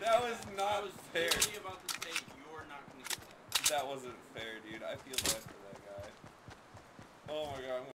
That was not fair. that. That wasn't fair, dude. I feel bad for that guy. Oh my god,